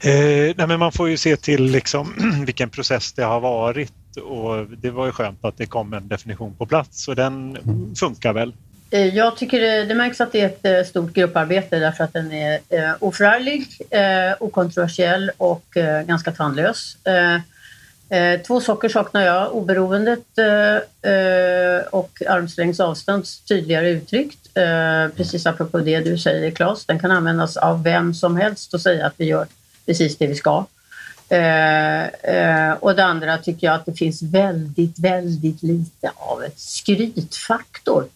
Eh, nej, men man får ju se till liksom, vilken process det har varit och det var ju skönt att det kom en definition på plats och den funkar väl. Eh, jag tycker det, det märks att det är ett eh, stort grupparbete därför att den är eh, oförarglig, eh, okontroversiell och eh, ganska tandlös. Eh, två saker saknar jag. Oberoendet och armslängds avstånd tydligare uttryckt. Precis apropå det du säger Claes, den kan användas av vem som helst och säga att vi gör precis det vi ska. Eh, eh, och det andra tycker jag att det finns väldigt, väldigt lite av ett skrytfaktor.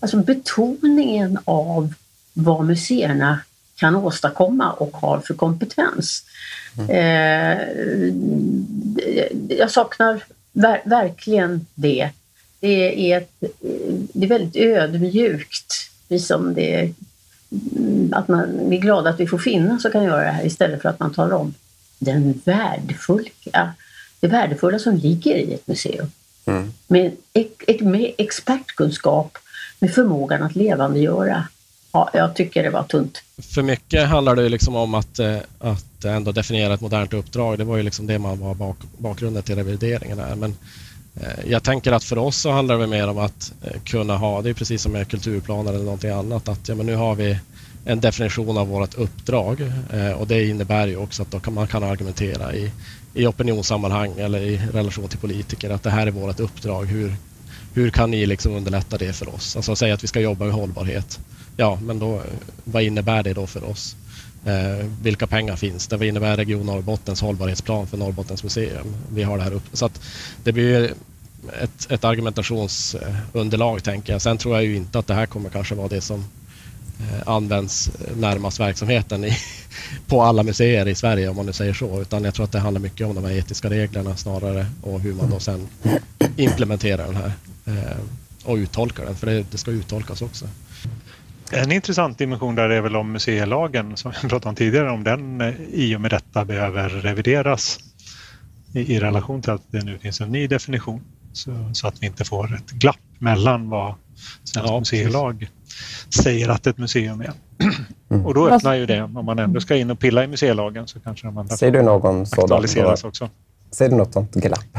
Alltså betoningen av vad museerna kan åstadkomma och har för kompetens. Eh, jag saknar ver verkligen det. Det är, ett, det är väldigt ödmjukt. Liksom det, att man vi är glada att vi får finnas och kan göra det här istället för att man talar om den värdefulla, det värdefulla som ligger i ett museum. Mm. Med, med expertkunskap, med förmågan att levandegöra. Ja, jag tycker det var tunt. För mycket handlar det liksom om att, eh, att ändå definiera ett modernt uppdrag. Det var ju liksom det man var bak, bakgrunden till revideringen. Här. Men Eh, jag tänker att för oss så handlar det mer om att eh, kunna ha, det är precis som med kulturplaner eller någonting annat, att ja, men nu har vi en definition av vårt uppdrag eh, och det innebär ju också att då kan man kan argumentera i, i opinionssammanhang eller i relation till politiker att det här är vårt uppdrag. Hur, hur kan ni liksom underlätta det för oss? Alltså säga att vi ska jobba med hållbarhet. Ja, men då, vad innebär det då för oss? Eh, vilka pengar finns det? Vad innebär Region Norrbottens hållbarhetsplan för Norrbottens museum? Vi har det här uppe. Så att det blir ett, ett argumentationsunderlag, tänker jag. Sen tror jag ju inte att det här kommer kanske vara det som eh, används närmast verksamheten i, på alla museer i Sverige, om man nu säger så. Utan jag tror att det handlar mycket om de här etiska reglerna snarare och hur man då sen implementerar den här eh, och uttolkar den, för det, det ska uttolkas också. En intressant dimension där är väl om museilagen som vi pratade om tidigare, om den eh, i och med detta behöver revideras i, i relation till att det nu finns en ny definition så, så att vi inte får ett glapp mellan vad Svensk ja, museilag precis. säger att ett museum är. Mm. Och då öppnar ju det, om man ändå ska in och pilla i museilagen så kanske de andra Ser du någon aktualiseras sådan, också. Ser du något sånt glapp?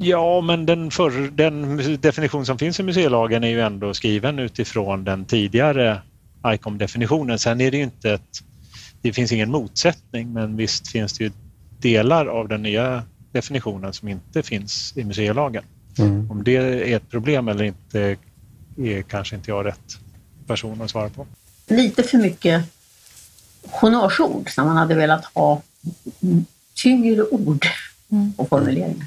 Ja, men den, för, den definition som finns i museilagen är ju ändå skriven utifrån den tidigare ICOM-definitionen. Sen är det ju inte ett, det finns ingen motsättning, men visst finns det ju delar av den nya definitionen som inte finns i museilagen. Mm. Om det är ett problem eller inte är kanske inte jag rätt person att svara på. Lite för mycket honnörsord när man hade velat ha tyngre ord och formuleringar.